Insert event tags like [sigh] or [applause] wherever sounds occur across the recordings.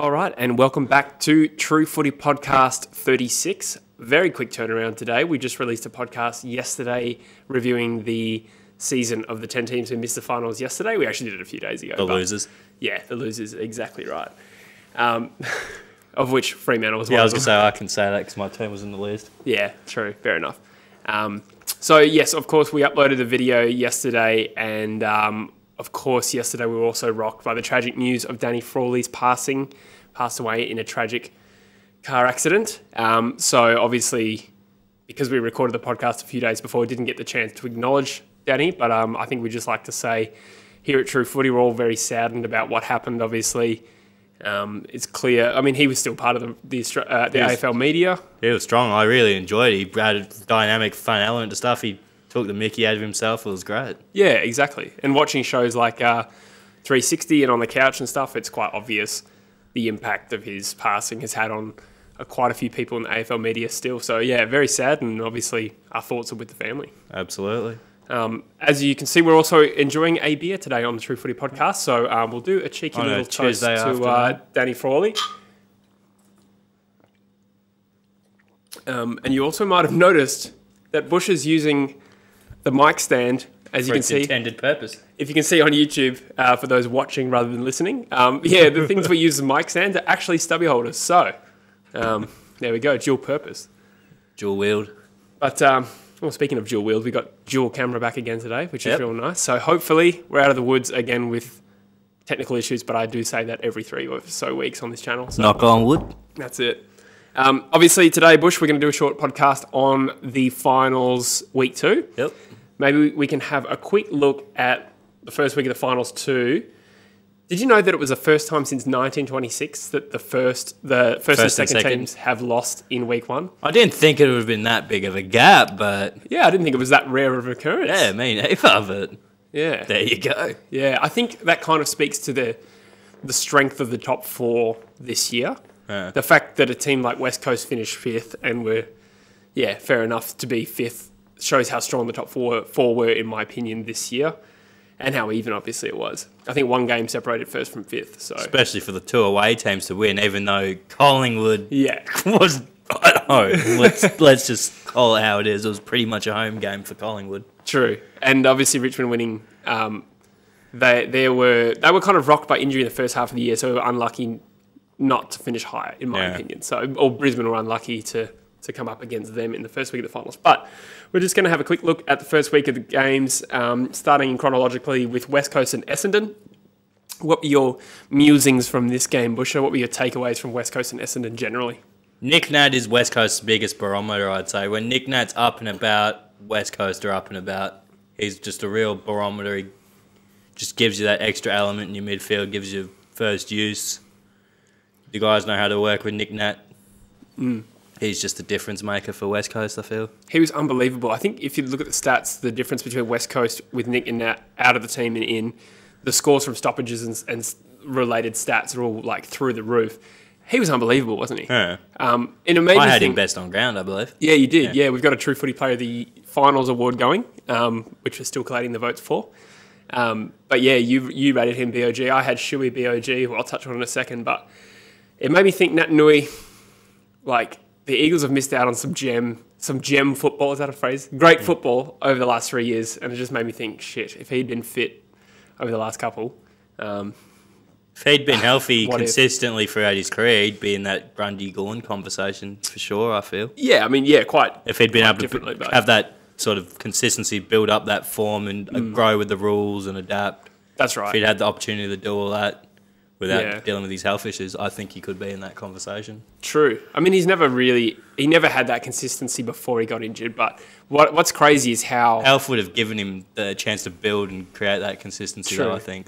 All right, and welcome back to True Footy Podcast 36. Very quick turnaround today. We just released a podcast yesterday reviewing the season of the 10 teams who missed the finals yesterday. We actually did it a few days ago. The losers. Yeah, the losers, exactly right. Um, [laughs] of which Fremantle was Yeah, one I was going to say I can say that because my team was in the list. Yeah, true. Fair enough. Um, so yes, of course, we uploaded the video yesterday, and um, of course, yesterday we were also rocked by the tragic news of Danny Frawley's passing, passed away in a tragic car accident. Um, so obviously, because we recorded the podcast a few days before, we didn't get the chance to acknowledge Danny. But um, I think we just like to say here at True Footy, we're all very saddened about what happened. Obviously. Um, it's clear. I mean, he was still part of the the, uh, the Yes. AFL media. He was strong. I really enjoyed it. He added dynamic, fun element to stuff. He took the mickey out of himself. It was great. Yeah, exactly. And watching shows like uh, 360 and on the couch and stuff, it's quite obvious the impact of his passing has had on uh, quite a few people in the AFL media still. So yeah, very sad, and obviously our thoughts are with the family. Absolutely. Um, as you can see, we're also enjoying a beer today on the True Footy podcast. So um, we'll do a cheeky On a little toast Tuesday to uh. Danny Frawley. Um, and you also might have noticed that Bush is using the mic stand, as you can see. intended purpose. if you can see on YouTube, uh, for those watching rather than listening, um, [laughs] yeah, the things we use as mic stands are actually stubby holders. So um, there we go, dual purpose. Dual wheeled. But um, well, speaking of dual wheeled, we got dual camera back again today, which is real nice. So hopefully we're out of the woods again with technical issues. But I do say that every three or so weeks on this channel. So Knock on wood. that's it. Um, obviously today, Bush, we're going to do a short podcast on the finals week two Yep. Maybe we can have a quick look at the first week of the finals too. Did you know that it was the first time since 1926 that the first the first, and First and second, second. teams have lost in week one? I didn't think it would have been that big of a gap, but Yeah, I didn't think it was that rare of occurrence. yeah, I mean, me neither. But yeah, there you go. yeah. I think that kind of speaks to the the strength of the top four this year. Yeah. The fact that a team like West Coast finished fifth and were, yeah, fair enough to be fifth shows how strong the top four four were in my opinion this year, and how even obviously it was. I think one game separated first from fifth. So Especially for the two away teams to win, even though Collingwood yeah, [laughs] was home. Let's, let's just call it how it is. It was pretty much a home game for Collingwood. true. And obviously Richmond winning. Um, they they were they were kind of rocked by injury in the first half of the year, so they were unlucky not to finish higher, in my Yeah. opinion. So or Brisbane were unlucky to to come up against them in the first week of the finals. But we're just going to have a quick look at the first week of the games, um, starting chronologically with West Coast and Essendon. What were your musings from this game, Busher? What were your takeaways from West Coast and Essendon generally? Nick Nat is West Coast's biggest barometer, I'd say. When Nick Nat's up and about, West Coast are up and about. He's just a real barometer. He just gives you that extra element in your midfield, gives you first use. The guys know how to work with Nick Nat. He's just a difference maker for West Coast, I feel. He was unbelievable. I think if you look at the stats, the difference between West Coast with Nick and Nat out of the team and in, the scores from stoppages and, and related stats are all like through the roof. He was unbelievable, wasn't he? Yeah. Um, and it made I had think, him best on ground, I believe. Yeah, you did. Yeah. we've got a True Footy Player of the Finals award going, um, which we're still collating the votes for. Um, but yeah, you you rated him BOG. I had Shuey BOG, who I'll touch on in a second. But it made me think Naitanui, like the Eagles have missed out on some gem, some gem football. Is that a phrase? Great football over the last three years, and it just made me think, shit, if he'd been fit over the last couple, um, If he'd been [sighs] healthy What if? consistently throughout his career, he'd be in that Grundy Gawn conversation for sure, I feel. yeah, I mean, yeah, quite. if he'd been able to but- have that sort of consistency, build up that form, and Mm. grow with the rules and adapt. That's right. If he'd had the opportunity to do all that without Yeah. dealing with these health issues, I think he could be in that conversation. True. I mean, he's never really he never had that consistency before he got injured. But what what's crazy is how Health would have given him the chance to build and create that consistency, though, I think.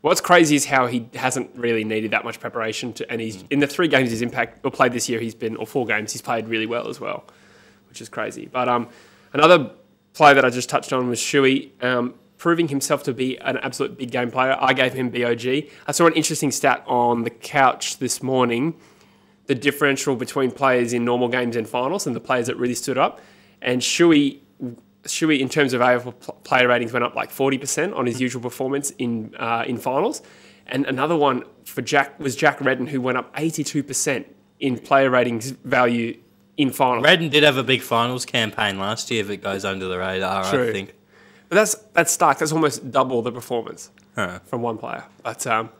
what's crazy is how he hasn't really needed that much preparation to, and he's in the three games he's impact or played this year. He's been or four games he's played really well as well, which is crazy. But um, another player that I just touched on was Shuey. Um, proving himself to be an absolute big game player. I gave him BOG. I saw an interesting stat on the couch this morning the differential between players in normal games and finals and the players that really stood up. And Shuey, Shuey in terms of AFL player ratings, went up like 40% on his usual performance in, uh, in finals. And another one for Jack was Jack Redden, who went up 82% in player ratings value in finals. Redden did have a big finals campaign last year if it goes under the radar, True. I think. But that's that's stark. That's almost double the performance Huh. from one player. But um,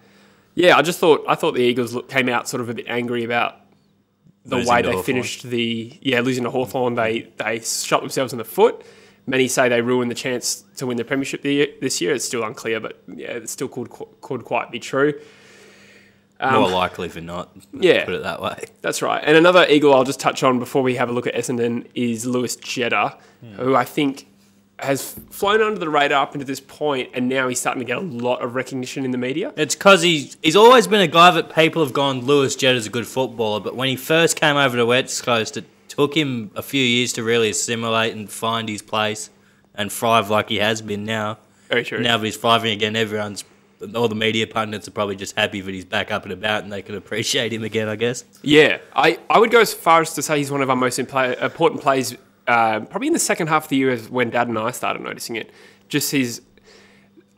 yeah, I just thought I thought the Eagles look, came out sort of a bit angry about the Losing way they Hawthorn. finished the yeah losing to Hawthorn. They they shot themselves in the foot. Many say they ruined the chance to win the premiership the this year. It's still unclear, but yeah, it still could could quite be true. More likely for not. Um, yeah. Put it that way. That's right. And another Eagle I'll just touch on before we have a look at Essendon is Lewis Jetta, who I think has flown under the radar up until this point, and now he's starting to get a lot of recognition in the media. It's because he's, he's always been a guy that people have gone, Lewis Jett is a good footballer, but when he first came over to West Coast, it took him a few years to really assimilate and find his place and thrive like he has been now. Very true. Now that he's thriving again, everyone's, all the media pundits are probably just happy that he's back up and about and they can appreciate him again, I guess. Yeah, I, I would go as far as to say he's one of our most important plays, uh, probably in the second half of the year is when Dad and I started noticing it. Just his.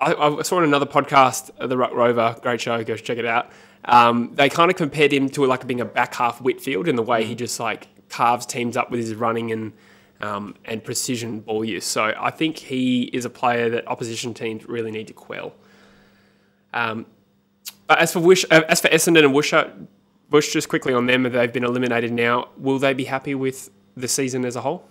I, I saw on another podcast, uh, The Ruck Rover, great show, go check it out. Um, they kind of compared him to like being a back half Whitfield in the way he just like carves teams up with his running and um, and precision ball use. So I think he is a player that opposition teams really need to quell. Um, but as for Wish, uh, as for Essendon and Worcester, Bush, just quickly on them, they've been eliminated now. Will they be happy with the season as a whole?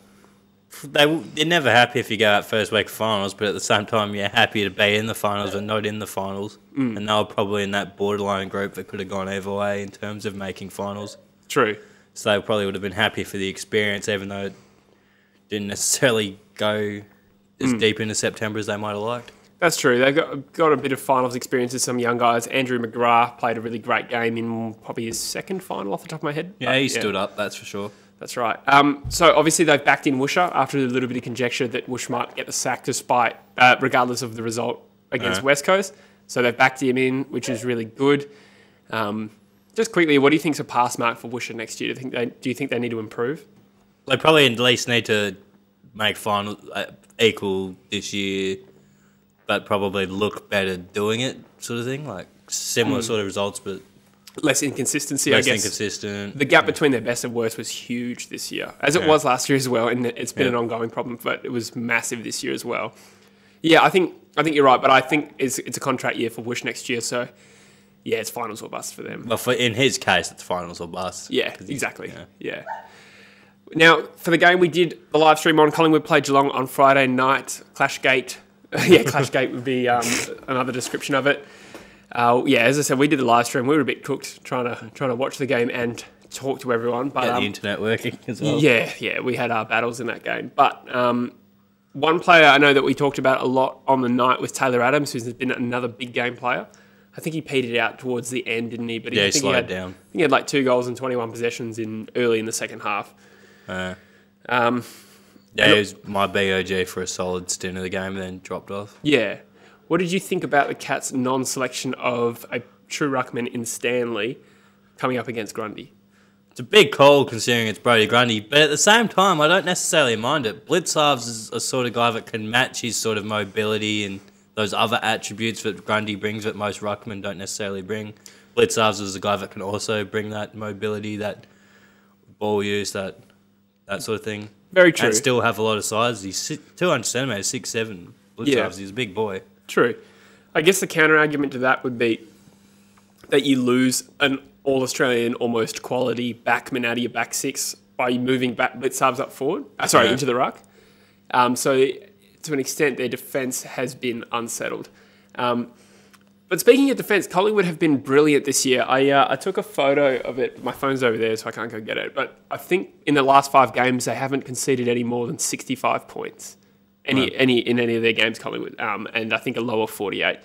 They, they're never happy if you go out first week of finals, but at the same time, you're happy to be in the finals and not in the finals. Mm. And they were probably in that borderline group that could have gone either way in terms of making finals. True. So they probably would have been happy for the experience, even though it didn't necessarily go as Mm. deep into September as they might have liked. That's true. They've got, got a bit of finals experience with some young guys. Andrew McGrath played a really great game in probably his second final off the top of my head. Yeah, But, he stood up, that's for sure. That's right. Um, so obviously they've backed in Woosha after a little bit of conjecture that Woosh might get the sack despite, uh, regardless of the result against Uh-huh. West Coast. So they've backed him in, which is really good. Um, just quickly, what do you think's a pass mark for Woosha next year? Do you think they, do you think they need to improve? They probably at least need to make final uh, equal this year, but probably look better doing it, sort of thing. Like similar sort of results, but Less inconsistency, less I guess. inconsistent. The gap between their best and worst was huge this year, as it Yeah. was last year as well, and it's been Yeah. an ongoing problem. But it was massive this year as well. Yeah, I think I think you're right, but I think it's it's a contract year for Bush next year, so yeah, it's finals or bust for them. Well, for, in his case, it's finals or bust. Yeah, exactly. yeah. Yeah. Now for the game we did the live stream on Collingwood played Geelong on Friday night. Clashgate, [laughs] yeah, Clashgate would be um, another description of it. Uh, yeah, as I said, we did the live stream. We were a bit cooked trying to trying to watch the game and talk to everyone, but Get um, the internet working [laughs] as well. yeah, yeah, we had our battles in that game. But um, one player I know that we talked about a lot on the night was Taylor Adams, who's been another big game player. I think he petered out towards the end, didn't he? But Yeah, I he slowed had, down. I think he had like two goals and 21 possessions in early in the second half. Uh, Um, yeah, he was my BOG for a solid stint of the game and then dropped off. yeah. What did you think about the Cats' non-selection of a true ruckman in Stanley coming up against Grundy? It's a big call considering it's Brodie Grundy, but at the same time, I don't necessarily mind it. Blicavs is a sort of guy that can match his sort of mobility and those other attributes that Grundy brings that most ruckmen don't necessarily bring. Blicavs is a guy that can also bring that mobility, that ball use, that that sort of thing. Very true. And still have a lot of size. He's 200 centimetres, 6'7". Blicavs, Yeah. he's a big boy. True. I guess the counter argument to that would be that you lose an all Australian almost quality backman out of your back six by moving back Blicavs up forward. Uh, sorry, Yeah. into the ruck. Um, so to an extent, their defence has been unsettled. Um, but speaking of defence, Collingwood have been brilliant this year. I uh, I took a photo of it. My phone's over there, so I can't go get it. But I think in the last five games, they haven't conceded any more than sixty-five points. Any Right. any in any of their games, Collingwood, um, and I think a lower forty-eight.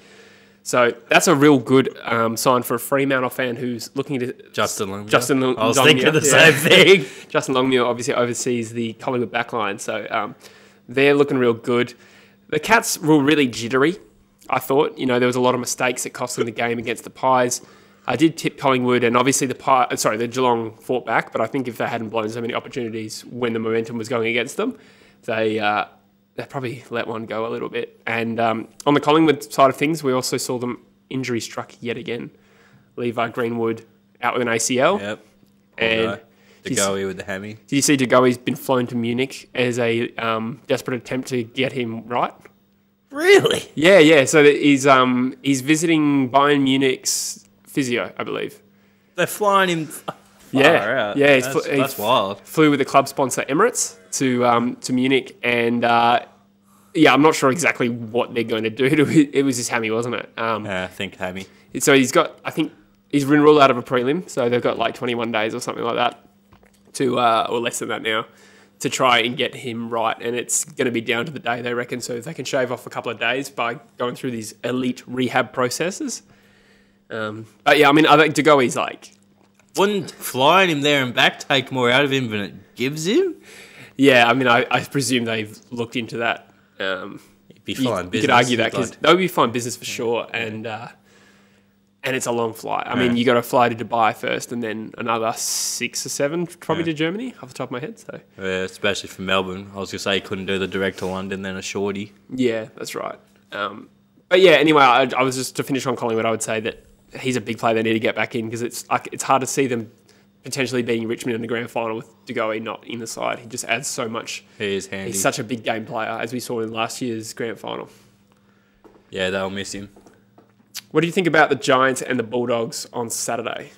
So that's a real good um, sign for a Fremantle fan who's looking to Justin Longmuir. Justin Long- I was Longmuir, thinking the yeah. same thing. [laughs] Justin Longmuir obviously oversees the Collingwood backline, so um, they're looking real good. The Cats were really jittery. I thought, you know, there was a lot of mistakes that cost them the game against the Pies. I did tip Collingwood, and obviously the Pie, uh, sorry, the Geelong fought back. But I think if they hadn't blown so many opportunities when the momentum was going against them, they uh, they probably let one go a little bit. And um, on the Collingwood side of things, we also saw them injury struck yet again. Levi Greenwood out with an ACL. Yep. And he's- go with the hammy. Did you see De Goey's been flown to Munich as a um, desperate attempt to get him right? Really? Yeah, yeah. So he's um he's visiting Bayern Munich's physio, I believe. They're flying him. Yeah, out. yeah, he's that's, fl- that's wild. Flew with the club sponsor Emirates to um to Munich, and uh, yeah, I'm not sure exactly what they're going to do. To it. it was his hammy, wasn't it? Um, Yeah, I think hammy. so he's got, I think he's been ruled out of a prelim, so they've got like 21 days or something like that to, uh, or less than that now, to try and get him right. And it's going to be down to the day, they reckon. So if they can shave off a couple of days by going through these elite rehab processes. Um, but yeah, I mean, I think De like, Wouldn't flying him there and back take more out of him than it gives him? yeah, I mean, I, I presume they've looked into that. Um, He'd be you, flying you could argue that because like- that would be fine business for sure, and uh, and it's a long flight. I mean, you got to fly to Dubai first, and then another six or seven probably Yeah. to Germany, off the top of my head. So Yeah, especially from Melbourne. I was gonna say he couldn't do the direct to London, then a shorty. yeah, that's right. Um, but yeah, anyway, I, I was just to finish on Collingwood. I would say that he's a big player. They need to get back in because it's like it's hard to see them potentially beating Richmond in the grand final with De Goey not in the side. He just adds so much. He is handy. He's such a big game player, as we saw in last year's grand final. yeah, they'll miss him. What do you think about the Giants and the Bulldogs on Saturday?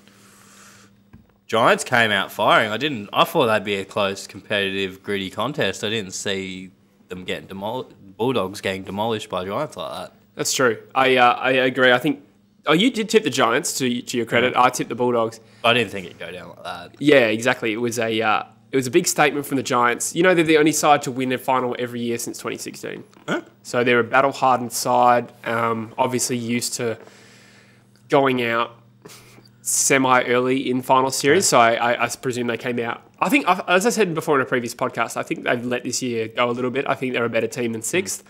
Giants came out firing. I didn't. I thought that'd be a close, competitive, gritty contest. I didn't see them getting demolished. Bulldogs getting demolished by Giants like that. That's true. I uh, I agree. I think. Oh, you did tip the Giants to to your credit. I tipped the Bulldogs. I didn't think it'd go down like that. Yeah, exactly. It was a uh, it was a big statement from the Giants. You know, they're the only side to win a final every year since 2016. Huh? So they're a battle hardened side. Um, obviously used to going out semi early in final series. So I, I, I presume they came out. I think, as I said before in a previous podcast, I think they've let this year go a little bit. I think they're a better team than sixth,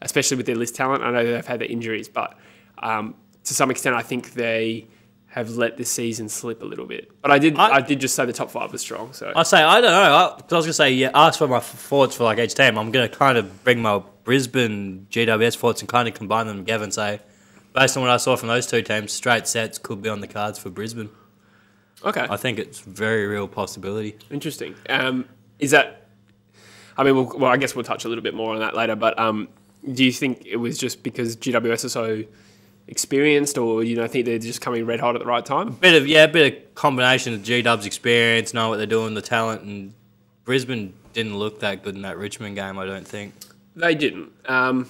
especially with their list talent. I know they've had the injuries, but um, to some extent, I think they have let this season slip a little bit. But I did, I, I- did just say the top five was strong. So I say I don't know. I, I was gonna say yeah. Ask for my thoughts for like each team. I'm gonna kind of bring my Brisbane GWS thoughts and kind of combine them together and say, based on what I saw from those two teams, straight sets could be on the cards for Brisbane. okay, I think it's very real possibility. Interesting. Um, is that? I mean, we'll, well, I guess we'll touch a little bit more on that later. But um, do you think it was just because GWS are so experienced, or you know, I think they're just coming red hot at the right time? Bit of yeah, bit of combination of G Dub's experience, know what they're doing, the talent, and Brisbane didn't look that good in that Richmond game. I don't think. They didn't. Um,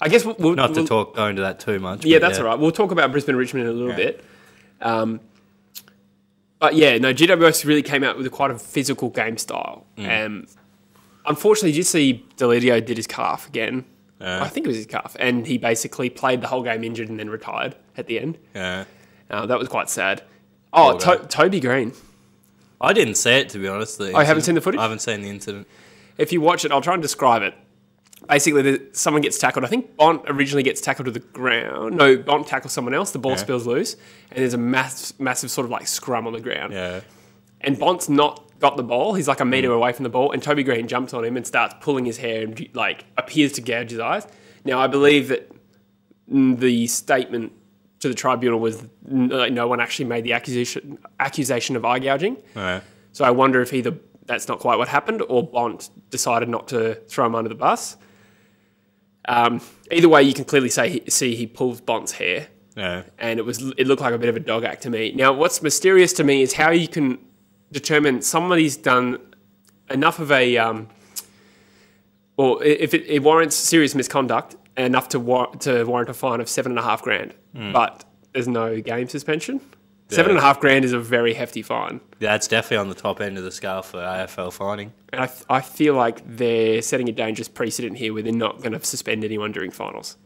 I guess we'll, we'll Not to we'll- talk go into that too much. Yeah, that's all right. We'll talk about Brisbane and Richmond in a little Yeah. bit. Um, but yeah, no, GWS really came out with a quite a physical game style. Mm. Um, unfortunately, did you see Deledio did his calf again? Yeah. I think it was his calf, and he basically played the whole game injured and then retired at the end. Yeah. Uh, that was quite sad. Oh, to- Toby Greene. I didn't see it to be honest. the Oh, you haven't seen the footage? I haven't seen the incident. If you watch it, I'll try and describe it. Basically, the, someone gets tackled. I think Bont originally gets tackled to the ground. No, Bont tackles someone else. The ball Yeah. spills loose, and there's a mass, massive sort of like scrum on the ground. Yeah. And Bont's not got the ball. He's like a Mm. meter away from the ball, and Toby Greene jumps on him and starts pulling his hair and like appears to gouge his eyes. Now, I believe that mm, the statement to the tribunal was mm, like, no one actually made the accusation accusation of eye gouging. Yeah. So I wonder if either that's not quite what happened or Bont decided not to throw him under the bus. Um, either way, you can clearly say see he pulls Bont's hair, Yeah. and it was it looked like a bit of a dog act to me. Now, what's mysterious to me is how you can determine somebody's done enough of a um, or if it, it warrants serious misconduct enough to war- to warrant a fine of seven and a half grand, but there's no game suspension. Seven and a half grand is a very hefty fine. Yeah, That's definitely on the top end of the scale for AFL finding. And I, th- I feel like they're setting a dangerous precedent here where they're not going to suspend anyone during finals.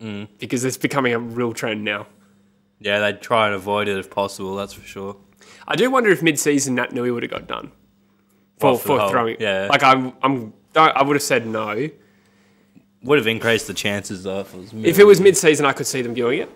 Mm. Because it's becoming a real trend now. Yeah, they'd try and avoid it if possible. That's for sure. I do wonder if mid-season Naitanui would have got done for, for for throwing. yeah. Like I'm, I'm, I would have said no. Would have increased the chances though if it was. If it was mid-season, I could see them doing it.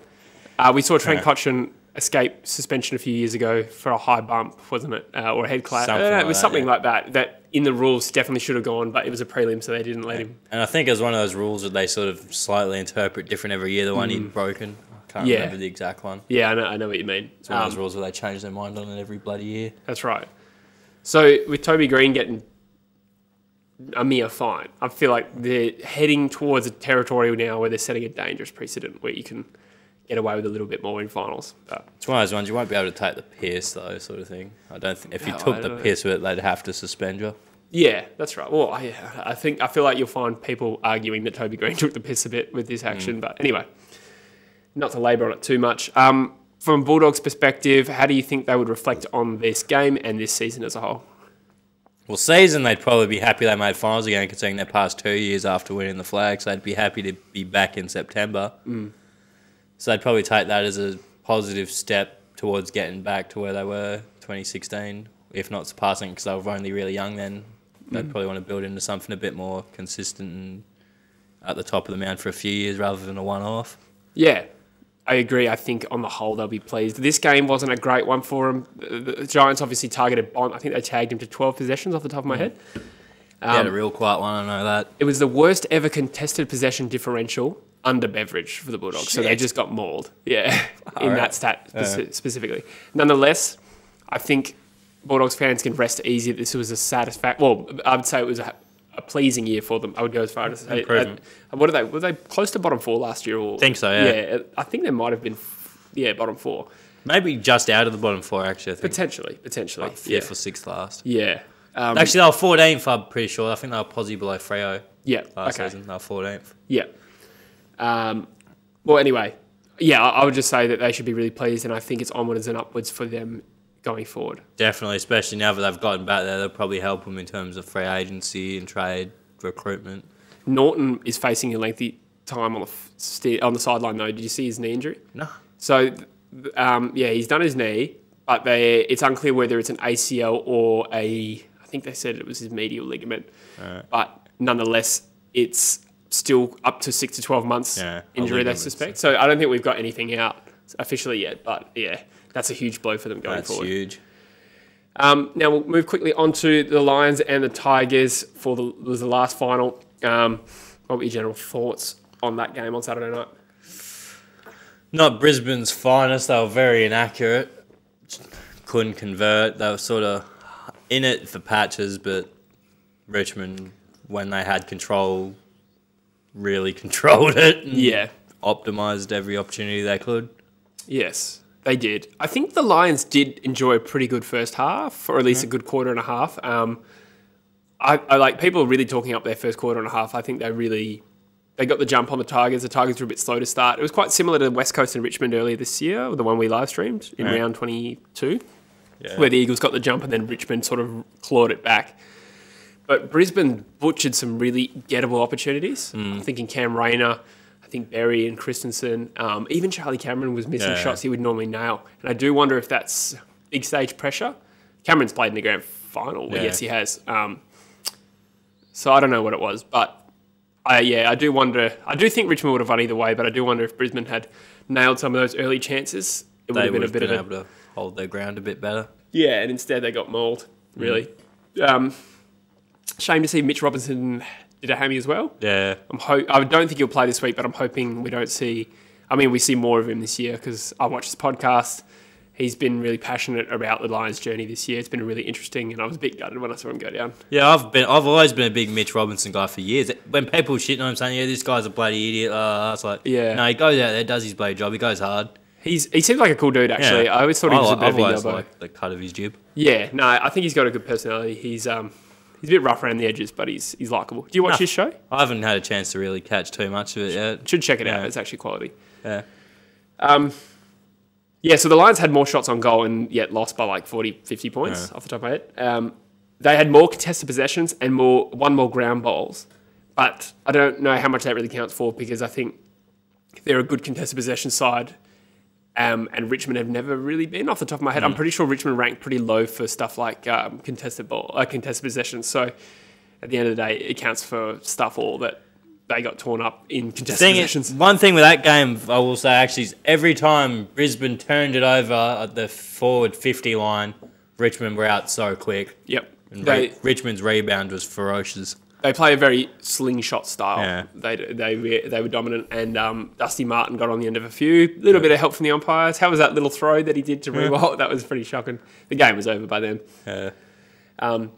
Uh, we saw Trent Yeah. Cotchin escape suspension a few years ago for a high bump, wasn't it, uh, or a head clap? Something I don't know, it like was that, something yeah. like that. That in the rules definitely should have gone, but it was a prelim, so they didn't let him. And I think it was one of those rules that they sort of slightly interpret different every year. The one Mm. he'd broken. Can't Yeah. remember the exact one. Yeah, I know, I know what you mean. It's one of those Um, rules where they change their mind on it every bloody year. That's right. So with Toby Greene getting a mere fine, I feel like they're heading towards a territory now where they're setting a dangerous precedent where you can get away with a little bit more in finals. But It's one of those ones you won't be able to take the piss though, sort of thing. I don't think if you No, took the know. piss with it, they'd have to suspend you. yeah, that's right. Well, I, I think I feel like you'll find people arguing that Toby Greene [laughs] took the piss a bit with this action. But anyway, not to labour on it too much. Um, from Bulldogs' perspective, how do you think they would reflect on this game and this season as a whole? Well, season they'd probably be happy they made finals again, considering their past two years after winning the flag. So they'd be happy to be back in September. So they'd probably take that as a positive step towards getting back to where they were 2016, if not surpassing, because they were only really young then. They'd probably want to build into something a bit more consistent and at the top of the mound for a few years rather than a one-off. Yeah, I agree. I think on the whole they'll be pleased. This game wasn't a great one for them. The Giants obviously targeted Bont. I think they tagged him to 12 possessions off the top of my mm. head. They had a um, real quiet one, I know that. It was the worst ever contested possession differential under Beveridge for the Bulldogs. So they just got mauled. [laughs] Yeah, in Alright. that stat speci- specifically. Nonetheless, I think Bulldogs fans can rest easy that this was a satisfact. Well, I would say it was a, a pleasing year for them. I would go as far as to say. Improvement. uh, what are they? Were they close to bottom four last year? Or Think so, yeah. Yeah, I think they might have been. f- Yeah, bottom four. Maybe just out of the bottom four, actually. I think Potentially, potentially. fifth yeah. or sixth last. Yeah. Um, Actually, they were 14th, I'm pretty sure. I think they were posi below Freo yeah. last Okay. season. They were 14th. Yeah. Um, well, anyway, yeah, I, I would just say that they should be really pleased, and I think it's onwards and upwards for them going forward. Definitely, especially now that they've gotten back there, they'll probably help them in terms of free agency and trade recruitment. Norton is facing a lengthy time on the st- on the sideline though. Did you see his knee injury? No. So, um, yeah, he's done his knee, but they, it's unclear whether it's an ACL or a. I think they said it was his medial ligament, but nonetheless, it's still up to six to twelve months Yeah, injury. They suspect. So I don't think we've got anything out officially yet, but yeah, that's a huge blow for them going That's forward. huge. Um, now we'll move quickly on to the Lions and the Tigers for the was the last final. Um, what were your general thoughts on that game on Saturday night? Not Brisbane's finest. They were very inaccurate. Couldn't convert. They were sort of in it for patches, but Richmond, when they had control, really [laughs] controlled it. and Yeah. Optimised every opportunity they could. Yes, they did. I think the Lions did enjoy a pretty good first half, or at least a good quarter and a half. Um, I, I like people are really talking up their first quarter and a half. I think they really they got the jump on the Tigers. The Tigers were a bit slow to start. It was quite similar to West Coast and Richmond earlier this year, the one we live streamed in Right. round twenty two. Yeah. where the Eagles got the jump and then Richmond sort of clawed it back. But Brisbane butchered some really gettable opportunities. I'm thinking Cam Rayner, I think Berry and Christensen, um, even Charlie Cameron was missing Yeah. shots he would normally nail. And I do wonder if that's big stage pressure. Cameron's played in the grand final. Yeah. Yes, he has. Um, so I don't know what it was, but I, yeah, I do wonder. I do think Richmond would have won either way, but I do wonder if Brisbane had nailed some of those early chances. It would They have been would a have bit been of a able to hold their ground a bit better. yeah, and instead they got mauled. Really, um, shame to see Mitch Robinson did a hammy as well. Yeah. I'm ho- I don't think he'll play this week, but I'm hoping we don't see. I mean, we see more of him this year because I watched his podcast. He's been really passionate about the Lions' journey this year. It's been really interesting, and I was a bit gutted when I saw him go down. Yeah, I've been. I've always been a big Mitch Robinson guy for years. When people shitting on him saying, "Yeah, this guy's a bloody idiot," uh, I was like, Yeah. no, he goes out there, does his bloody job, he goes hard." He's he seems like a cool dude. Actually, Yeah. I always thought he was a I- bit of I've a always liked the cut of his jib. Yeah, no, I think he's got a good personality. He's um he's a bit rough around the edges, but he's he's likable. Do you watch Ah. his show? I haven't had a chance to really catch too much of it yet. Should check it out. It's actually quality. Yeah. Um, yeah, so the Lions had more shots on goal and yet lost by like 40, 50 points off the top of my head. Um, they had more contested possessions and more one more ground balls, but I don't know how much that really counts for because I think they're a good contested possession side. Um, and Richmond have never really been off the top of my head. I'm pretty sure Richmond ranked pretty low for stuff like um, contested ball, uh, contested possessions. So at the end of the day, it counts for stuff all that they got torn up in contested Thing is, possessions. one thing with that game, I will say actually, is every time Brisbane turned it over at the forward 50 line, Richmond were out so quick. Yep. And They, Ri- Richmond's rebound was ferocious. They play a very slingshot style. Yeah. They they were- they were dominant, and um, Dusty Martin got on the end of a few. A Little bit of help from the umpires. How was that little throw that he did to Riewoldt? That was pretty shocking. The game was over by then. Yeah. Um,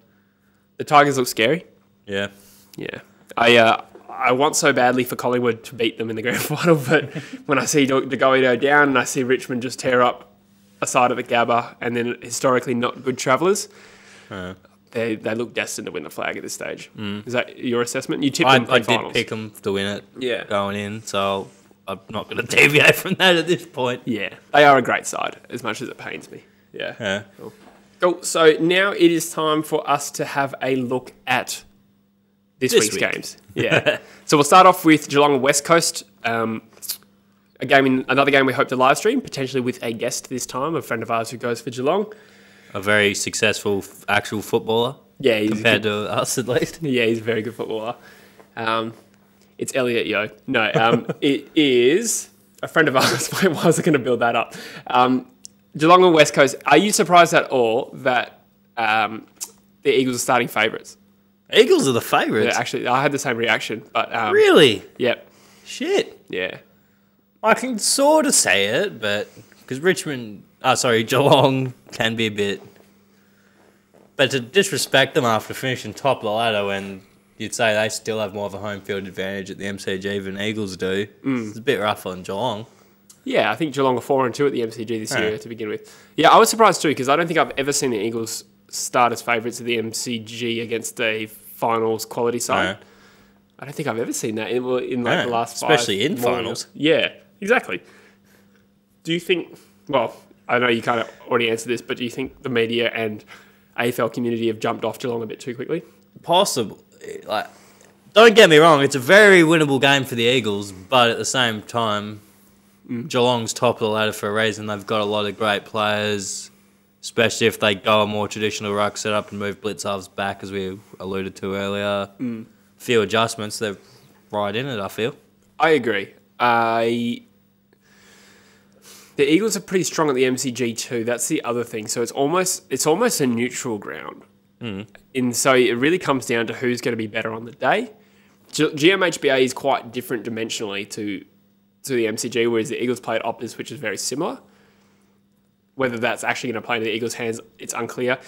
the Tigers look scary. Yeah. Yeah, I uh, I want so badly for Collingwood to beat them in the [laughs] grand final, but when I see De Goido down and I see Richmond just tear up a side of the Gabba, and then historically not good travellers, Uh, they they look destined to win the flag at this stage. Is that your assessment? You tipped I, them I did pick them to win it Yeah. going in, so I'm not going [laughs] to deviate from that at this point. Yeah, they are a great side, as much as it pains me. Yeah. Yeah. Cool. So now it is time for us to have a look at this, This week's week. games. Yeah. [laughs] so we'll start off with Geelong West Coast. Um, a game in another game we hope to live stream, potentially with a guest this time, a friend of ours who goes for Geelong. A very successful f- actual footballer Yeah, he's compared to us at least. [laughs] yeah, he's a very good footballer. Um, it's Elliot Yeo. No, um, [laughs] it is a friend of ours. [laughs] Why was I going to build that up? Um, Geelong and West Coast. Are you surprised at all that um, the Eagles are starting favourites? Eagles are the favourites. Yeah, actually, I had the same reaction, but um, Really? Yep. Shit. Yeah. I can sort of say it, but because Richmond, oh sorry, [laughs] Geelong can be a bit. But to disrespect them after finishing top of the ladder when you'd say they still have more of a home field advantage at the MCG than Eagles do, Mm. it's a bit rough on Geelong. Yeah, I think Geelong are four and two at the MCG this Yeah. year to begin with. Yeah, I was surprised too because I don't think I've ever seen the Eagles start as favourites at the MCG against a finals quality side. Yeah. I don't think I've ever seen that in, in like Yeah, the last five especially in finals. Yeah, exactly. Do you think? Well, I know you kind of already answered this, but do you think the media and AFL community have jumped off Geelong a bit too quickly? Possible. Like, don't get me wrong, it's a very winnable game for the Eagles, but at the same time, mm. Geelong's top of the ladder for a reason. They've got a lot of great players, especially if they go a more traditional ruck setup and move Blicavs back, as we alluded to earlier. Mm. Few adjustments, they're right in it, I feel. I agree. I the Eagles are pretty strong at the MCG too. That's the other thing. So it's almost it's almost a neutral ground. Mm. And so it really comes down to who's going to be better on the day. G- GMHBA is quite different dimensionally to to the MCG, whereas the Eagles play at Optus, which is very similar. Whether that's actually going to play into the Eagles' hands, it's unclear.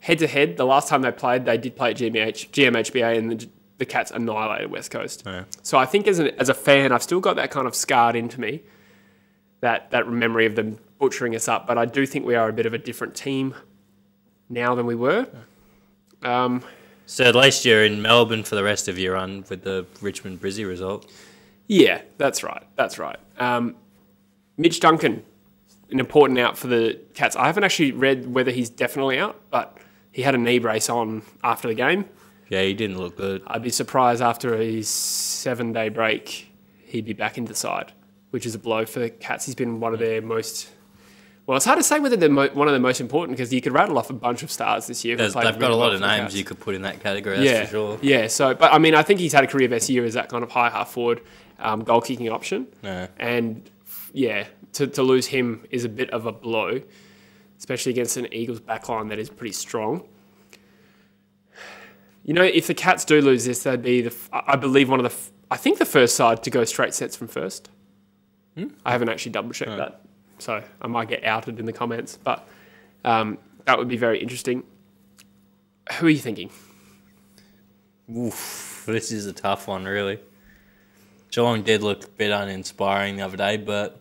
Head to head, the last time they played, they did play at GMH, GMHBA, and the, the Cats annihilated West Coast. Yeah. So I think as, a as a fan, I've still got that kind of scarred into me, that, that memory of them butchering us up. But I do think we are a bit of a different team now than we were. Um, So at least you're in Melbourne for the rest of your run with the Richmond Brizzy result. yeah, that's right. That's right. Um, Mitch Duncan, an important out for the Cats. I haven't actually read whether he's definitely out, but he had a knee brace on after the game. Yeah, he didn't look good. I'd be surprised after a seven day break, he'd be back in the side, which is a blow for the Cats. He's been one of their most. Well, it's hard to say whether they're mo- one of the most important because you could rattle off a bunch of stars this year. who There's, played they've got a lot of names you could put in that category, that's yeah, for sure. Yeah, so, but I mean, I think he's had a career best year as that kind of high half forward um, goal kicking option. Yeah. And yeah, to, to lose him is a bit of a blow, especially against an Eagles backline that is pretty strong. You know, if the Cats do lose this, they'd be the I believe one of the I think the first side to go straight sets from first. I haven't actually double checked that, so I might get outed in the comments, but um, that would be very interesting. Who are you thinking? Oof, this is a tough one, really. Geelong did look a bit uninspiring the other day, but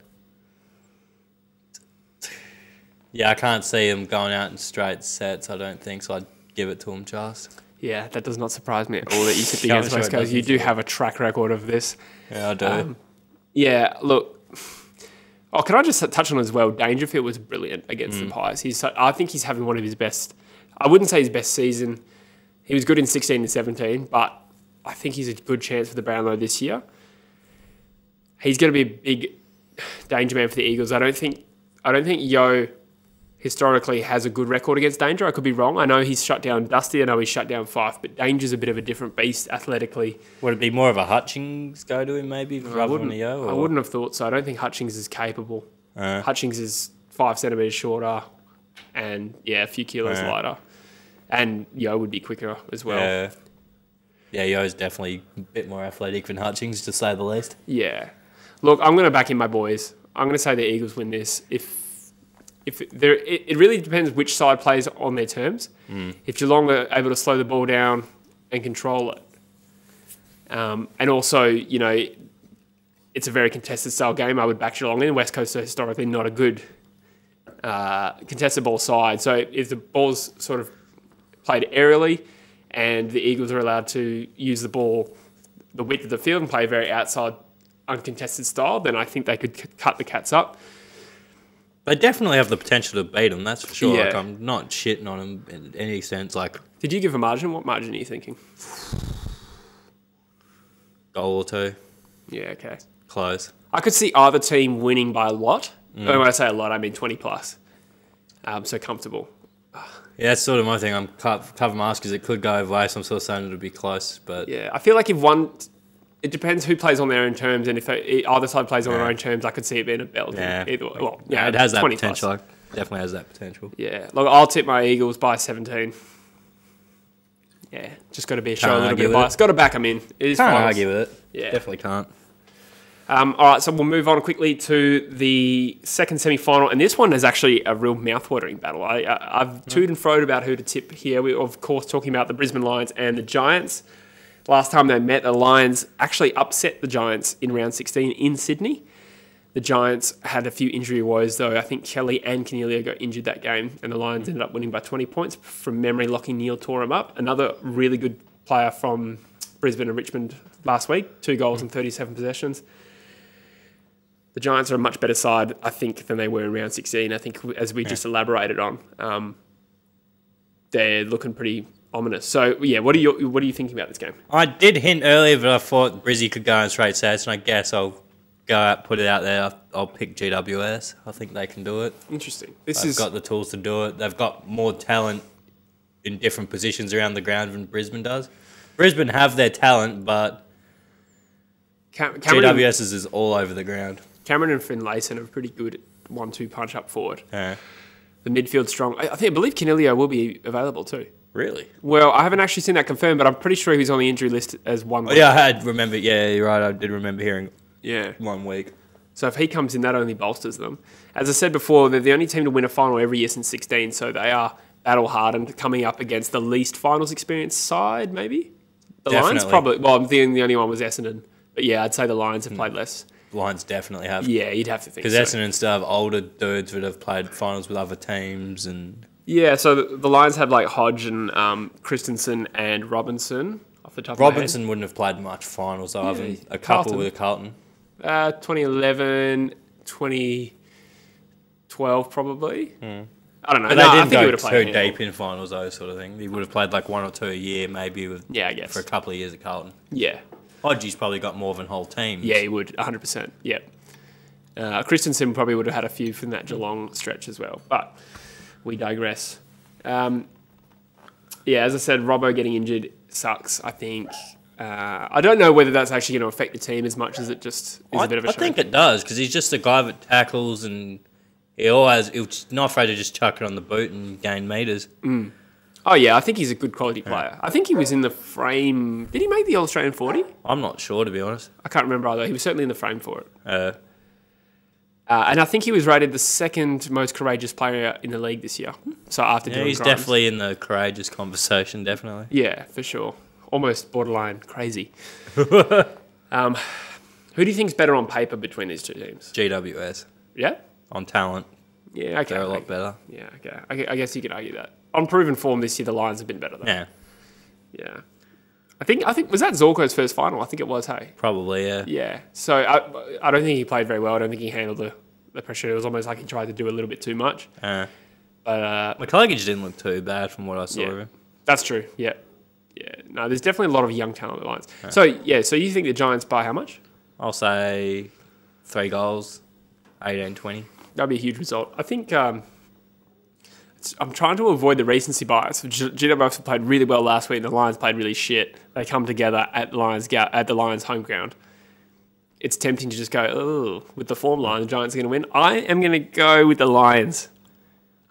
yeah, I can't see them going out in straight sets. I don't think so. I'd give it to them just. Yeah, that does not surprise me at all that you [laughs] tipped against West Coast. You do have a track record of this. Yeah, I do. Um, Yeah, look. Oh, can I just touch on as well? Dangerfield was brilliant against Mm. the Pies. He's, I think he's having one of his best. I wouldn't say his best season. He was good in 16 and 17, but I think he's a good chance for the Brownlow this year. He's going to be a big danger man for the Eagles. I don't think. I don't think Yeo historically has a good record against Danger. I could be wrong. I know he's shut down Dusty. I know he's shut down Fyfe, but Danger's a bit of a different beast athletically. Would it be more of a Hutchings go to him, maybe, I rather than wouldn't, a Yeo? I wouldn't have thought so. I don't think Hutchings is capable. Uh, Hutchings is five centimeters shorter, and yeah, a few kilos Yeah. lighter. And Yeo would be quicker as well. yeah. Yeah, Yeo's definitely a bit more athletic than Hutchings, to say the least. Yeah. Look, I'm going to back in my boys. I'm going to say the Eagles win this. If if there, it, it really depends which side plays on their terms. If Geelong are able to slow the ball down and control it, um, and also you know, it's a very contested style game. I would back Geelong in. West Coast are historically not a good uh, contested ball side. So if the ball's sort of played aerially, and the Eagles are allowed to use the ball the width of the field and play very outside, uncontested style, then I think they could c- cut the Cats up. They definitely have the potential to beat them, that's for sure. Like, I'm not shitting on them in any sense. Like, Did you give a margin? What margin are you thinking? goal or two, Yeah, okay. close. I could see either team winning by a lot. And when I say a lot, I mean 20 plus. Um, so comfortable. [sighs] Yeah, that's sort of my thing. I'm co- cover mask because it could go over way, so I'm sort of saying it'll be close. But Yeah, I feel like if one, it depends who plays on their own terms, and if they, either side plays on their own terms, I could see it being a belt. yeah, Either, well, yeah, yeah, it has that 20 plus. potential. Definitely has that potential. Yeah, look, I'll tip my Eagles by 17. Yeah, just got to be a show Can't a little bit of bias. Got to back them in. It is Can't finals. argue with it. Yeah. Definitely can't. Um, all right, so we'll move on quickly to the second semi-final, and this one is actually a real mouth-watering battle. I, I've toed and froed about who to tip here. We're of course talking about the Brisbane Lions and the Giants. Last time they met, the Lions actually upset the Giants in round 16 in Sydney. The Giants had a few injury woes, though. I think Kelly and Coniglio got injured that game, and the Lions ended up winning by 20 points. From memory, Lachie Neale tore him up. Another really good player from Brisbane and Richmond last week, two goals and 37 possessions. The Giants are a much better side, I think, than they were in round 16. I think, as we just elaborated on, um, they're looking pretty ominous. So, yeah, what are you what are you thinking about this game? I did hint earlier that I thought Brizzy could go in straight sets, and I guess I'll go out, put it out there. I'll, I'll pick GWS. I think they can do it. Interesting. This They've is got the tools to do it. They've got more talent in different positions around the ground than Brisbane does. Brisbane have their talent, but Cam- Cameron, GWS's is all over the ground. Cameron and Finlayson are pretty good one-two punch up forward. Yeah. The midfield strong. I, I think I believe Coniglio will be available too. Really? Well, I haven't actually seen that confirmed, but I'm pretty sure he's on the injury list as one. Oh, yeah, I had remember. Yeah, you're right. I did remember hearing yeah. one week. So if he comes in, that only bolsters them. As I said before, they're the only team to win a final every year since 16, so they are battle hardened, coming up against the least finals experience side, maybe. The Lions probably. Well, I'm thinking the only one was Essendon, but yeah, I'd say the Lions have hmm. played less. Lions definitely have. Yeah, you'd have to think. Because So. Essendon still have older dudes that have played finals with other teams, and Yeah, so the, the Lions have like Hodge and um, Christensen and Robinson off the top of Robinson wouldn't have played much finals other than Yeah, a couple Carlton. with Carlton. Uh, 2011, 2012 probably. I don't know. But No, they I didn't think he would go have played too deep in finals, those sort of thing. He would have played like one or two a year, maybe with Yeah, I guess. for a couple of years at Carlton. Yeah. Hodgie's probably got more than whole teams. Yeah, he would, 100%. Yeah. Uh, Christensen probably would have had a few from that Geelong stretch as well, but we digress. Um, yeah, as I said, Robbo getting injured sucks, I think. Uh, I don't know whether that's actually going to affect the team as much as it just is I, a bit of a I think it does because he's just a guy that tackles and he always he's not afraid to just chuck it on the boot and gain meters. Oh, yeah, I think he's a good quality player. I think he was in the frame. Did he make the All Australian 40? I'm not sure to be honest. I can't remember either. He was certainly in the frame for it. Uh, Uh, and I think he was rated the second most courageous player in the league this year. So after yeah, he's definitely in the courageous conversation. Definitely. Yeah, for sure. Almost borderline crazy. [laughs] um, who do you think's better on paper between these two teams? GWS Yeah? on talent, Yeah, okay. they're a lot better. Yeah, okay. I, I guess you could argue that. On proven form this year, the Lions have been better, though. Yeah, Yeah. I think, I think, was that Zorko's first final? I think it was, hey? probably. Yeah. Yeah. So I, I don't think he played very well. I don't think he handled the, the pressure. It was almost like he tried to do a little bit too much. Uh, But uh, McCluggage didn't look too bad from what I saw Yeah. of him. that's true. Yeah. Yeah. No, there's definitely a lot of young talent at the Lions. So, yeah, so you think the Giants by how much? I'll say three goals, 18-20. That'd be a huge result. I think um, I'm trying to avoid the recency bias. GWS played really well last week, and the Lions played really shit. They come together at the Lions at the Lions home ground. It's tempting to just go, oh, with the form line, the Giants are going to win. I am going to go with the Lions.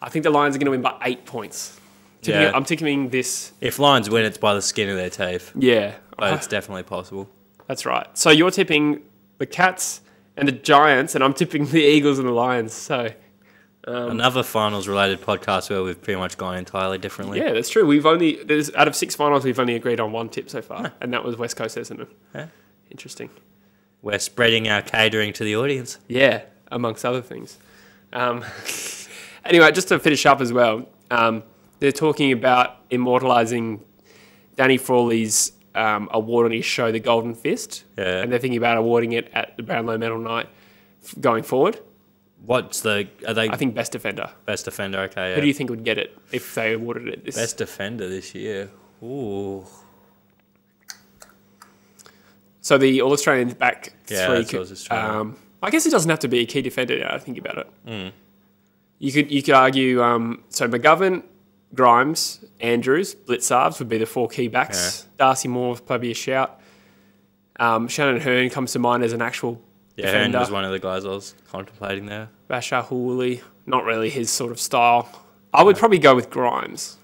I think the Lions are going to win by eight points. Tipping Yeah. it- I'm ticking this. If Lions win, it's by the skin of their teeth. Yeah, but it's definitely possible. That's right. So you're tipping the Cats and the Giants, and I'm tipping the Eagles and the Lions. So Um, Another finals related podcast where we've pretty much gone entirely differently. yeah, that's true. We've only there's out of six finals, we've only agreed on one tip so far, and that was West Coast Essendon. Yeah. Interesting. We're spreading our catering to the audience. Yeah, amongst other things. Um, [laughs] anyway, just to finish up as well, um, they're talking about immortalising Danny Frawley's um, award on his show, The Golden Fist, Yeah. and they're thinking about awarding it at the Brownlow Medal night f- going forward. What's the are they I think best defender. best defender? Okay, Who do you think would get it if they awarded it this? best defender this year. Ooh, So the All Australians back Yeah, three. that's what I was just trying to- um, I guess it doesn't have to be a key defender now. I think about it. Hmm. You could you could argue um, so McGovern, Grimes, Andrews, Blicavs would be the four key backs. Darcy Moore probably a shout. Um, Shannon Hurn comes to mind as an actual yeah, Hurn was one of the guys I was contemplating there. Bachar Houli, not really his sort of style. I would probably go with Grimes.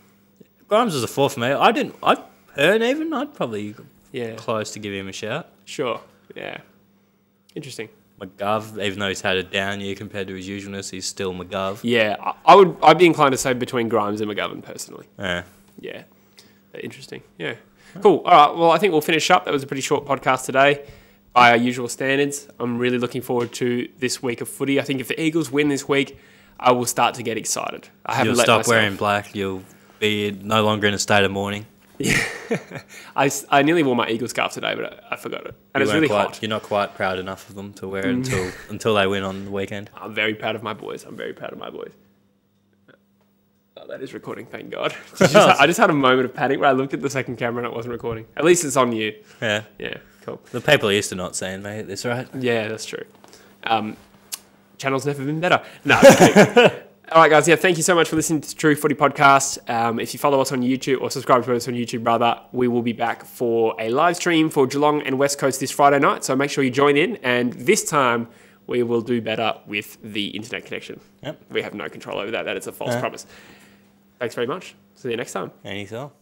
Grimes was a four for me. I didn't. I'd Hurn even. I'd probably Yeah, close to give him a shout. sure. Yeah, interesting. McGov, even though he's had a down year compared to his usualness, he's still McGov. Yeah, I, I would. I'd be inclined to say between Grimes and McGovern personally. Yeah. Yeah. Interesting. Yeah. Cool. All right. Well, I think we'll finish up. That was a pretty short podcast today by our usual standards. I'm really looking forward to this week of footy. I think if the Eagles win this week, I will start to get excited. I haven't You'll let stop myself. wearing black. You'll be no longer in a state of mourning. Yeah. [laughs] I, I nearly wore my Eagles scarf today, but I, I forgot it. And you it's really quite, hot. You're not quite proud enough of them to wear it [laughs] until until they win on the weekend. I'm very proud of my boys. I'm very proud of my boys. Oh, that is recording, thank God. [laughs] I just had a moment of panic where I looked at the second camera and it wasn't recording. At least it's on you. Yeah. Yeah, cool. The people are used to not saying, mate. That's right. Yeah, that's true. Um, channel's never been better. No. [laughs] All right, guys. Yeah, thank you so much for listening to True Footy Podcast. Um, if you follow us on YouTube or subscribe to us on YouTube, rather, we will be back for a live stream for Geelong and West Coast this Friday night. So make sure you join in. And this time, we will do better with the internet connection. Yep. We have no control over that. That is a false promise. Thanks very much. See you next time. Anything.